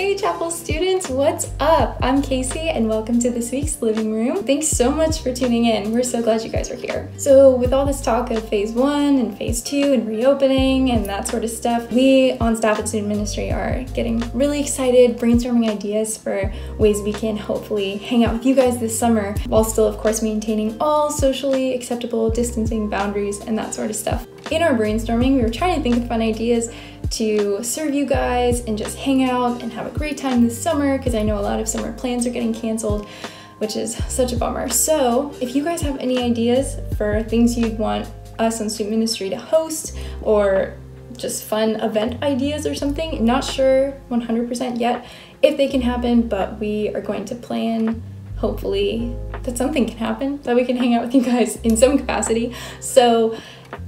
Hey Chapel students, what's up? I'm Casey and welcome to this week's living room. Thanks so much for tuning in. We're so glad you guys are here. So with all this talk of phase one and phase two and reopening and that sort of stuff, we on staff at student ministry are getting really excited, brainstorming ideas for ways we can hopefully hang out with you guys this summer while still of course maintaining all socially acceptable distancing boundaries and that sort of stuff. In our brainstorming, we were trying to think of fun ideas to serve you guys and just hang out and have a great time this summer because I know a lot of summer plans are getting canceled, which is such a bummer. So, if you guys have any ideas for things you'd want us on student ministry to host or just fun event ideas or something, not sure 100% yet if they can happen, but we are going to plan hopefully that something can happen, that we can hang out with you guys in some capacity. So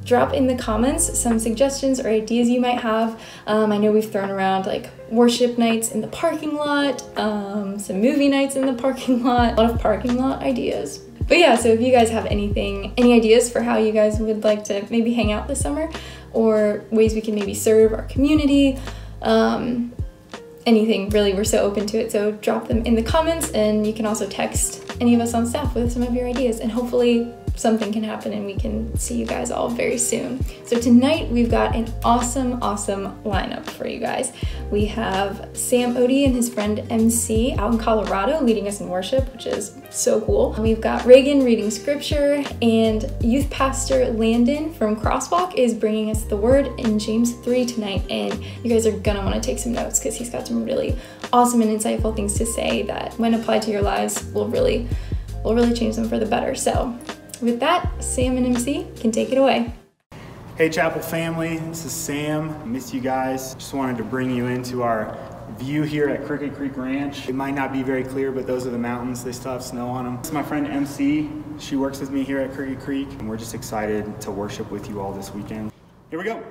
drop in the comments some suggestions or ideas you might have. Um, I know we've thrown around like worship nights in the parking lot, um, some movie nights in the parking lot, a lot of parking lot ideas. But yeah, so if you guys have anything, any ideas for how you guys would like to maybe hang out this summer or ways we can maybe serve our community, um, anything really, we're so open to it. So drop them in the comments and you can also text any of us on staff with some of your ideas and hopefully something can happen and we can see you guys all very soon. So tonight we've got an awesome, awesome lineup for you guys. We have Sam Odie and his friend MC out in Colorado leading us in worship, which is so cool. We've got Reagan reading scripture and youth pastor Landon from Crosswalk is bringing us the word in James 3 tonight and you guys are gonna wanna take some notes because he's got some really awesome and insightful things to say that when applied to your lives will really will really change them for the better. So with that, Sam and MC can take it away. Hey, Chapel family, this is Sam. Miss you guys. Just wanted to bring you into our view here at Crooked Creek Ranch. It might not be very clear, but those are the mountains. They still have snow on them. This is my friend MC. She works with me here at Crooked Creek, and we're just excited to worship with you all this weekend. Here we go.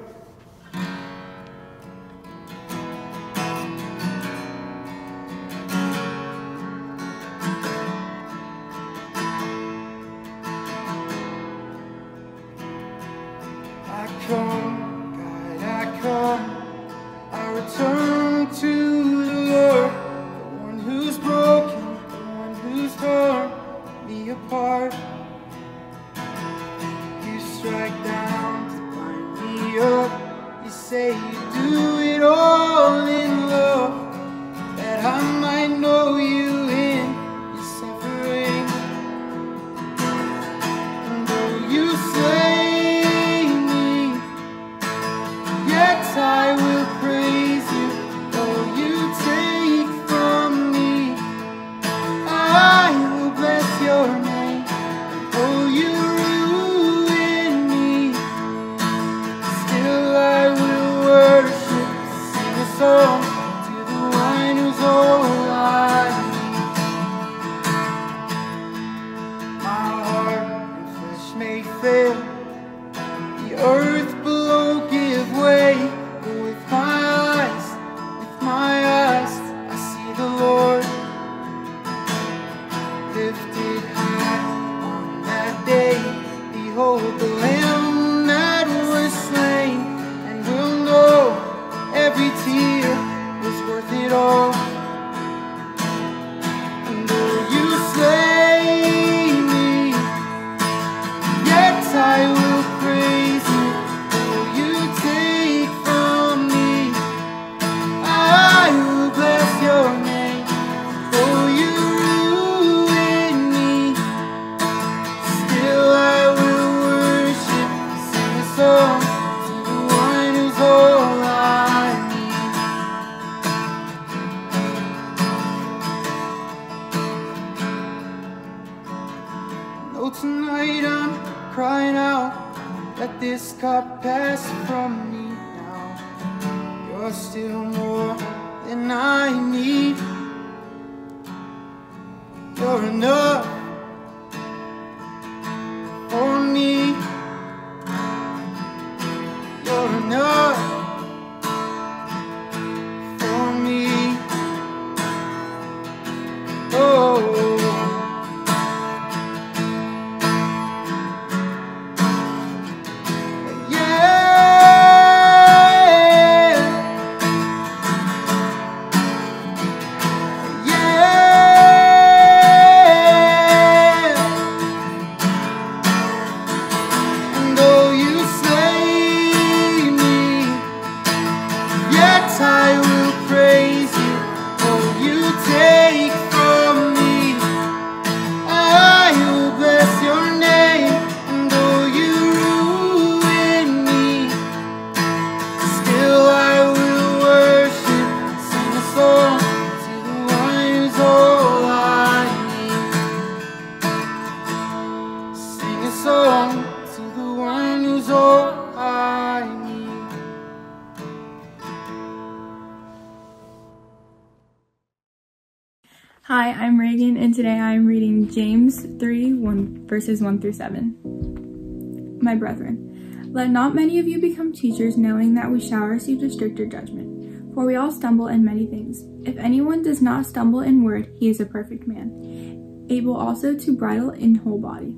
Hi, I'm Reagan, and today I'm reading James 3 1, verses 1 through 7. My brethren, let not many of you become teachers, knowing that we shall receive a stricter judgment. For we all stumble in many things. If anyone does not stumble in word, he is a perfect man, able also to bridle in whole body.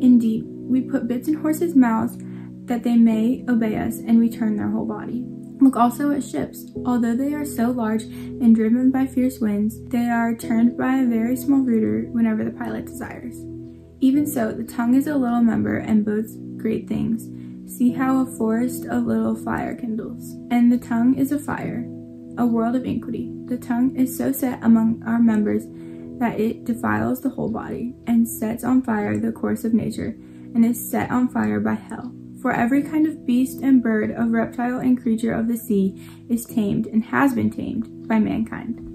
Indeed, we put bits in horses' mouths that they may obey us, and we turn their whole body. Look also at ships. Although they are so large and driven by fierce winds, they are turned by a very small rudder whenever the pilot desires. Even so, the tongue is a little member and boasts great things. See how a forest of little fire kindles. And the tongue is a fire, a world of iniquity. The tongue is so set among our members that it defiles the whole body, and sets on fire the course of nature, and is set on fire by hell. For every kind of beast and bird, of reptile and creature of the sea is tamed and has been tamed by mankind.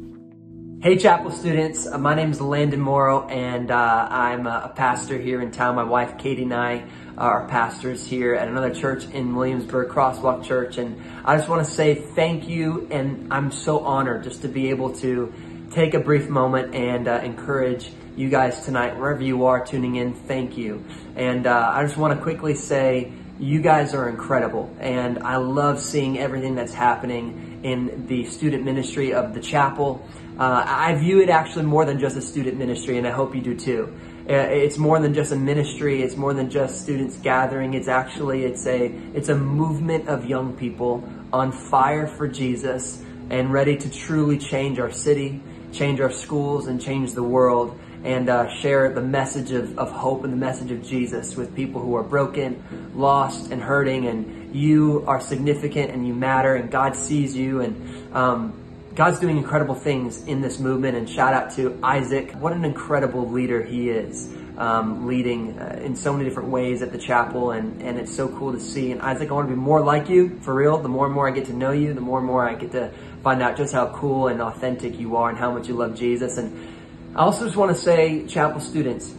Hey, chapel students. Uh, my name is Landon Morrow, and uh, I'm a pastor here in town. My wife Katie and I are pastors here at another church in Williamsburg, Crosswalk Church. And I just want to say thank you, and I'm so honored just to be able to take a brief moment and uh, encourage you guys tonight, wherever you are tuning in. Thank you. And uh, I just want to quickly say, you guys are incredible, and I love seeing everything that's happening in the student ministry of the chapel. Uh, I view it actually more than just a student ministry, and I hope you do too. Uh, it's more than just a ministry. It's more than just students gathering. It's actually it's a it's a movement of young people on fire for Jesus and ready to truly change our city, change our schools, and change the world and uh, share the message of, of hope and the message of Jesus with people who are broken, lost, and hurting. And you are significant and you matter, and God sees you. And um, God's doing incredible things in this movement. And shout out to Isaac. What an incredible leader he is. Um, leading uh, in so many different ways at the chapel, and, and it's so cool to see. And Isaac, I want to be more like you, for real. The more and more I get to know you, the more and more I get to find out just how cool and authentic you are and how much you love Jesus. And I also just want to say, chapel students,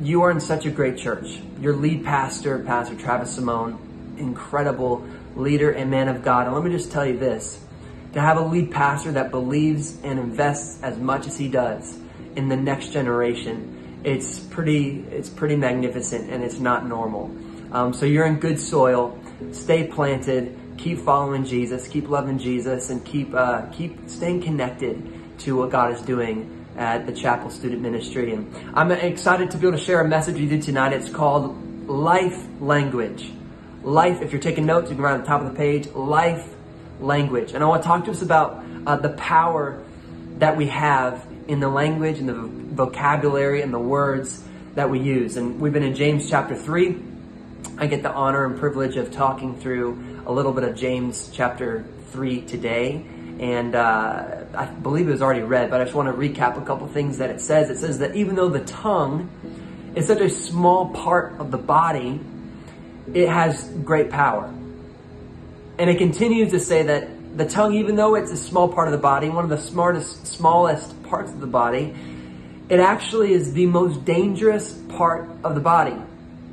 you are in such a great church. Your lead pastor, Pastor Travis Simone, incredible leader and man of God. And let me just tell you this to have a lead pastor that believes and invests as much as he does in the next generation, it's pretty, it's pretty magnificent and it's not normal. Um, so you're in good soil. Stay planted. Keep following Jesus. Keep loving Jesus, and keep uh, keep staying connected to what God is doing at the Chapel Student Ministry. And I'm excited to be able to share a message with you tonight. It's called Life Language. Life, if you're taking notes, you can write on the top of the page, Life Language. And I want to talk to us about uh, the power that we have in the language and the vocabulary and the words that we use. And we've been in James chapter 3. I get the honor and privilege of talking through a little bit of James chapter 3 today. And uh, I believe it was already read, but I just want to recap a couple things that it says. It says that even though the tongue is such a small part of the body, it has great power. And it continues to say that the tongue, even though it's a small part of the body, one of the smartest, smallest parts of the body, it actually is the most dangerous part of the body.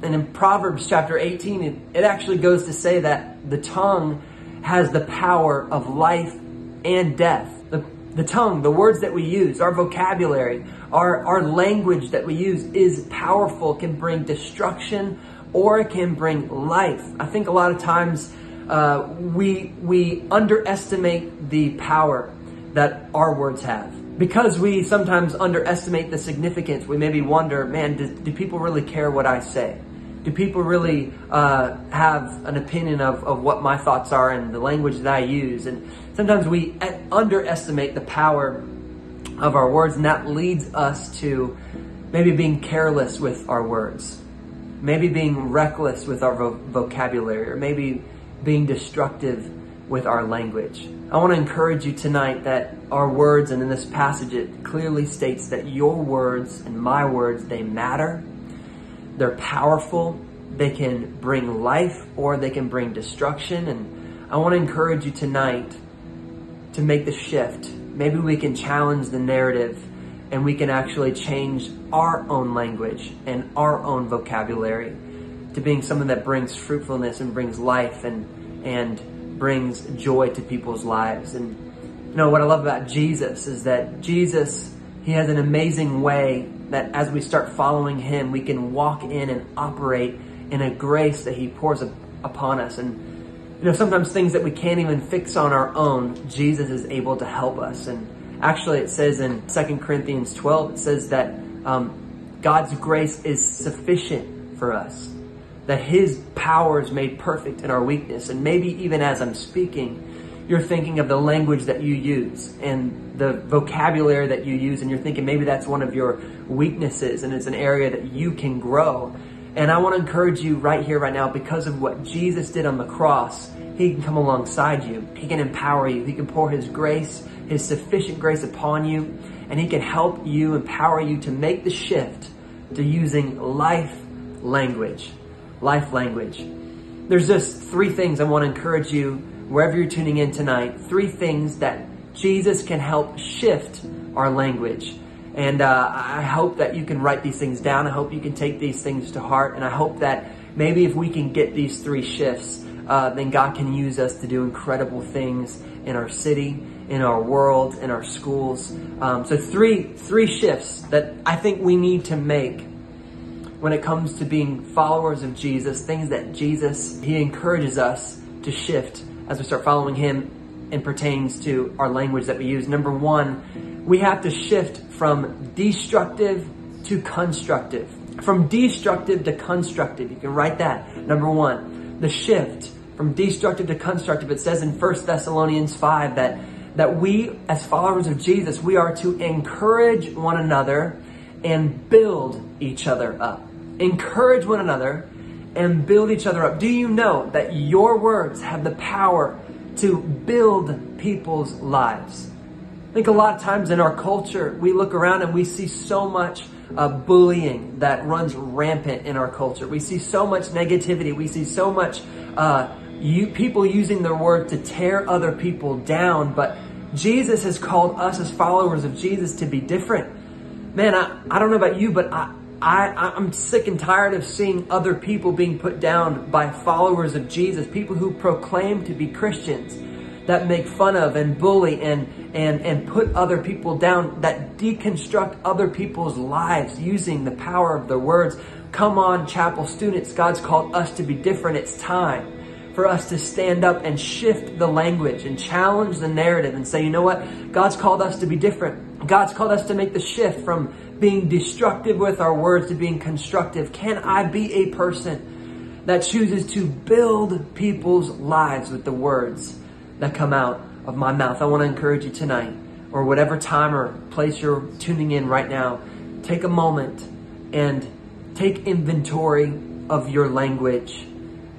And in Proverbs chapter 18, it, it actually goes to say that the tongue has the power of life and death. The, the tongue, the words that we use, our vocabulary, our, our language that we use is powerful, can bring destruction or it can bring life. I think a lot of times uh, we, we underestimate the power that our words have. Because we sometimes underestimate the significance, we maybe wonder, man, do, do people really care what I say? Do people really uh, have an opinion of, of what my thoughts are and the language that I use? And sometimes we underestimate the power of our words, and that leads us to maybe being careless with our words, maybe being reckless with our vo- vocabulary, or maybe being destructive with our language. I want to encourage you tonight that our words, and in this passage, it clearly states that your words and my words, they matter they're powerful. They can bring life or they can bring destruction. And I want to encourage you tonight to make the shift. Maybe we can challenge the narrative and we can actually change our own language and our own vocabulary to being something that brings fruitfulness and brings life and, and brings joy to people's lives. And you know, what I love about Jesus is that Jesus, he has an amazing way that as we start following him, we can walk in and operate in a grace that he pours upon us. And you know, sometimes things that we can't even fix on our own, Jesus is able to help us. And actually, it says in 2 Corinthians 12, it says that um, God's grace is sufficient for us, that His power is made perfect in our weakness. And maybe even as I'm speaking, you're thinking of the language that you use and the vocabulary that you use, and you're thinking maybe that's one of your weaknesses and it's an area that you can grow. And I want to encourage you right here, right now, because of what Jesus did on the cross, He can come alongside you. He can empower you. He can pour His grace, His sufficient grace upon you, and He can help you, empower you to make the shift to using life language. Life language. There's just three things I want to encourage you, wherever you're tuning in tonight, three things that Jesus can help shift our language. And uh, I hope that you can write these things down. I hope you can take these things to heart. And I hope that maybe if we can get these three shifts, uh, then God can use us to do incredible things in our city, in our world, in our schools. Um, so three three shifts that I think we need to make when it comes to being followers of Jesus. Things that Jesus He encourages us to shift as we start following Him and pertains to our language that we use. Number one, we have to shift from destructive to constructive. From destructive to constructive. You can write that. Number one, the shift from destructive to constructive. It says in 1 Thessalonians 5 that, that we, as followers of Jesus, we are to encourage one another and build each other up. Encourage one another and build each other up. Do you know that your words have the power to build people's lives. I think a lot of times in our culture, we look around and we see so much uh, bullying that runs rampant in our culture. We see so much negativity. We see so much uh, you, people using their word to tear other people down. But Jesus has called us as followers of Jesus to be different. Man, I, I don't know about you, but I, I, I'm sick and tired of seeing other people being put down by followers of Jesus, people who proclaim to be Christians that make fun of and bully and, and, and put other people down, that deconstruct other people's lives using the power of their words. Come on, chapel students, God's called us to be different. It's time for us to stand up and shift the language and challenge the narrative and say, you know what? God's called us to be different. God's called us to make the shift from being destructive with our words to being constructive? Can I be a person that chooses to build people's lives with the words that come out of my mouth? I want to encourage you tonight, or whatever time or place you're tuning in right now, take a moment and take inventory of your language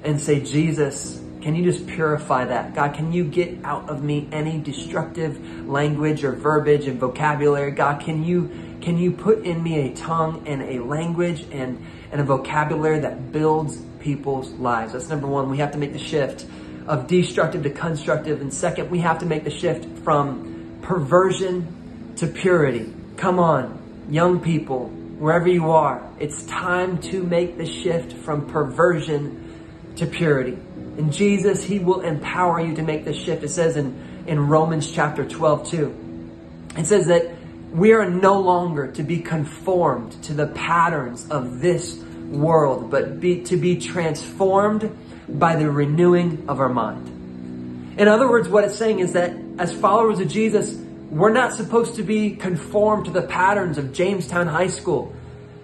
and say, Jesus, can you just purify that? God, can you get out of me any destructive language or verbiage and vocabulary? God, can you can you put in me a tongue and a language and, and a vocabulary that builds people's lives? That's number one. We have to make the shift of destructive to constructive. And second, we have to make the shift from perversion to purity. Come on, young people, wherever you are, it's time to make the shift from perversion to purity. In Jesus, He will empower you to make the shift. It says in, in Romans chapter 12, too. It says that we are no longer to be conformed to the patterns of this world, but be, to be transformed by the renewing of our mind. In other words, what it's saying is that as followers of Jesus, we're not supposed to be conformed to the patterns of Jamestown High School.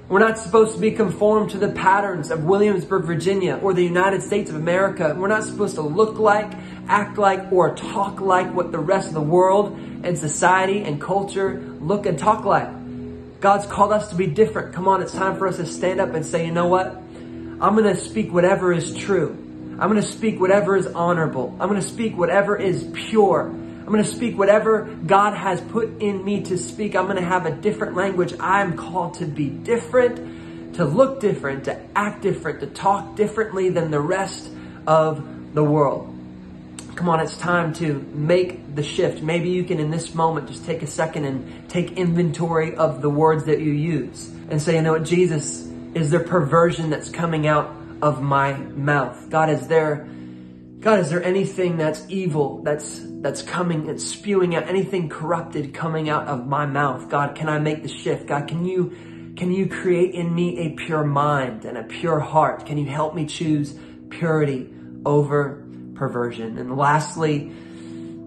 We're not supposed to be conformed to the patterns of Williamsburg, Virginia, or the United States of America. We're not supposed to look like, act like, or talk like what the rest of the world and society and culture look and talk like. God's called us to be different. Come on, it's time for us to stand up and say, you know what? I'm going to speak whatever is true. I'm going to speak whatever is honorable. I'm going to speak whatever is pure. I'm going to speak whatever God has put in me to speak. I'm going to have a different language. I'm called to be different, to look different, to act different, to talk differently than the rest of the world. Come on, it's time to make the shift. Maybe you can, in this moment, just take a second and take inventory of the words that you use and say, you know what, Jesus, is there perversion that's coming out of my mouth. God, is there, God, is there anything that's evil that's, that's coming, that's spewing out, anything corrupted coming out of my mouth? God, can I make the shift? God, can you, can you create in me a pure mind and a pure heart? Can you help me choose purity over perversion? And lastly,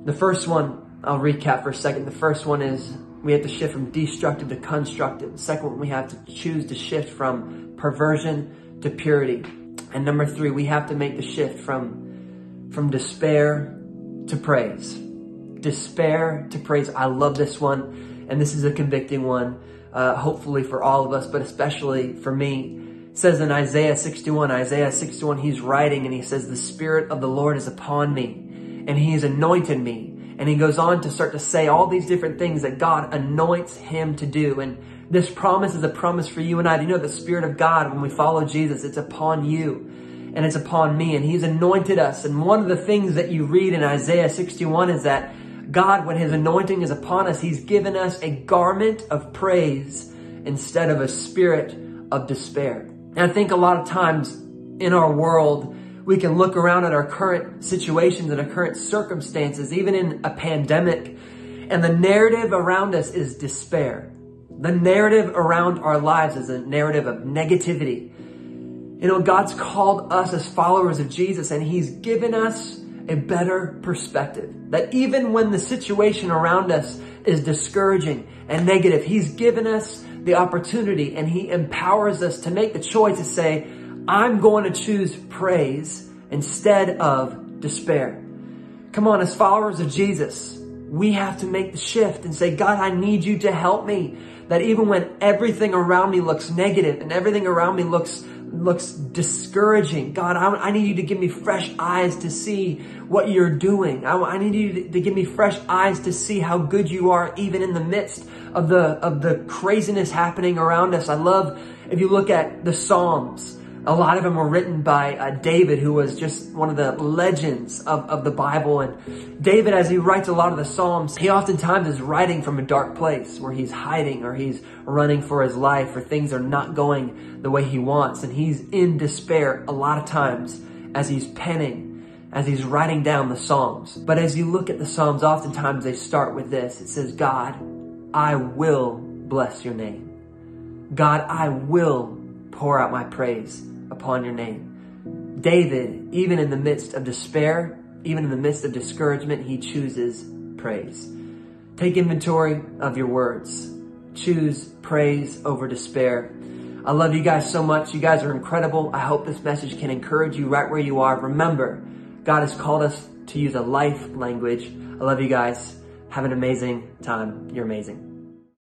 the first one, I'll recap for a second. The first one is we have to shift from destructive to constructive. The second one, we have to choose to shift from perversion to purity. And number three, we have to make the shift from, from despair to praise. Despair to praise. I love this one. And this is a convicting one, uh, hopefully for all of us, but especially for me. Says in Isaiah 61, Isaiah 61, he's writing and he says, the Spirit of the Lord is upon me and he's anointed me and he goes on to start to say all these different things that God anoints him to do. And this promise is a promise for you and I. Do you know the Spirit of God, when we follow Jesus, it's upon you and it's upon me. And he's anointed us. And one of the things that you read in Isaiah 61 is that God, when his anointing is upon us, he's given us a garment of praise instead of a spirit of despair. And I think a lot of times in our world, we can look around at our current situations and our current circumstances, even in a pandemic, and the narrative around us is despair. The narrative around our lives is a narrative of negativity. You know, God's called us as followers of Jesus and He's given us a better perspective. That even when the situation around us is discouraging and negative, He's given us the opportunity and He empowers us to make the choice to say, I'm going to choose praise instead of despair. Come on, as followers of Jesus, we have to make the shift and say, God, I need you to help me. That even when everything around me looks negative and everything around me looks looks discouraging. God, I, I, need you to give me fresh eyes to see what you're doing. I, I need you to, to, give me fresh eyes to see how good you are even in the midst of the, of the craziness happening around us. I love if you look at the Psalms, a lot of them were written by uh, David, who was just one of the legends of, of the Bible. And David, as he writes a lot of the Psalms, he oftentimes is writing from a dark place where he's hiding or he's running for his life or things are not going the way he wants. And he's in despair a lot of times as he's penning, as he's writing down the Psalms. But as you look at the Psalms, oftentimes they start with this. It says, God, I will bless your name. God, I will pour out my praise upon your name. David, even in the midst of despair, even in the midst of discouragement, he chooses praise. Take inventory of your words. Choose praise over despair. I love you guys so much. You guys are incredible. I hope this message can encourage you right where you are. Remember, God has called us to use a life language. I love you guys. Have an amazing time. You're amazing.